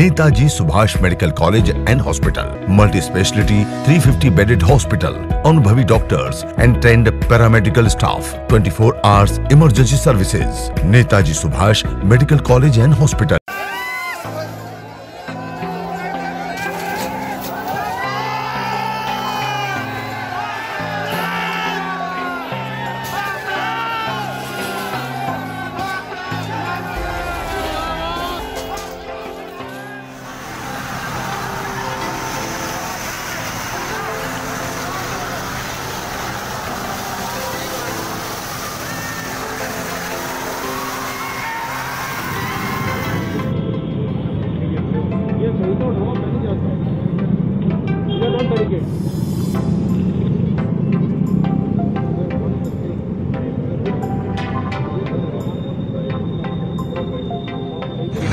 Netaji Subhash medical college and hospital multi speciality 350 bedded hospital, अनुभवी doctors and trained paramedical staff 24 hours emergency services. Netaji Subhash medical college and hospital. किसी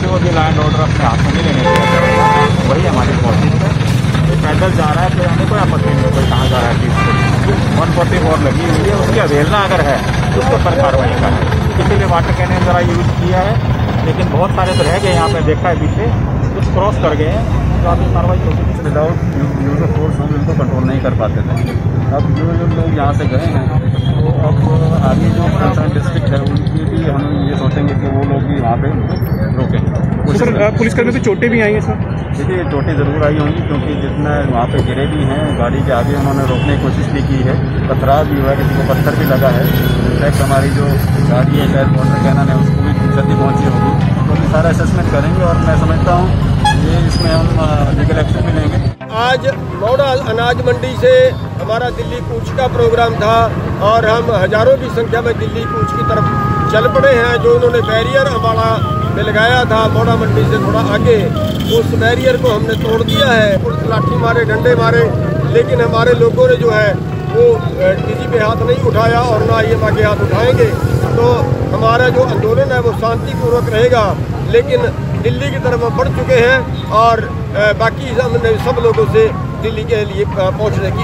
को land order अपने हाथ में नहीं लेने वही हमारी कोशिश है। पैदल जा रहा है तो हमें कोई आपत्ति नहीं कोई कहाँ जा रहा है चीज़ वन फोर्टी फोर लगी हुई है, उसकी अवेलना अगर है तो उसके ऊपर कार्रवाई करें इसीलिए वाटर कैनन ज़रा यूज़ किया है, लेकिन बहुत सारे तो रह गए यहाँ पे, देखा है पीछे, कुछ क्रॉस कर गए हैं। तो अभी कार्रवाई होगी। विदाउट यूज़ ऑफ़ फोर्स हम इनको कंट्रोल नहीं कर पाते थे। अब जो जो लोग यहाँ से गए हैं तो अब आगे जो कंसर्न डिस्ट्रिक्ट है उनकी भी हम ये सोचेंगे कि वो लोग भी वहाँ पे रोकें। सर पुलिसकर्मी पे चोटें भी आई हैं सर। देखिए चोटें ज़रूर आई होंगी क्योंकि जितना वहाँ पे गिरे भी हैं गाड़ी के आगे उन्होंने रोकने की कोशिश भी की है। पथराव भी हुआ है किसी को पत्थर भी लगा है। इनफैक्ट हमारी जो गाड़ी है शायद वाटर कैनन है उसको भी क्षति पहुँची होगी। तो हम सारा असेसमेंट करेंगे और मैं समझता हूँ ये इसमें हम लीगल एक्शन लेंगे आज मौड़ा अनाज मंडी से हमारा दिल्ली कूच का प्रोग्राम था और हम हज़ारों की संख्या में दिल्ली कूच की तरफ़ चल पड़े हैं, जो उन्होंने बैरियर हमारा लगाया था मौड़ा मंडी से थोड़ा आगे। उस बैरियर को हमने तोड़ दिया है, पुलिस लाठी मारे, डंडे मारे, लेकिन हमारे लोगों ने जो है, वो किसी पे हाथ नहीं उठाया और ना ये आगे हाथ उठाएँगे। तो हमारा जो आंदोलन है, वो शांतिपूर्वक रहेगा, लेकिन दिल्ली की तरफ़ बढ़ चुके हैं और बाकी सब लोगों से दिल्ली के लिए पहुँचने की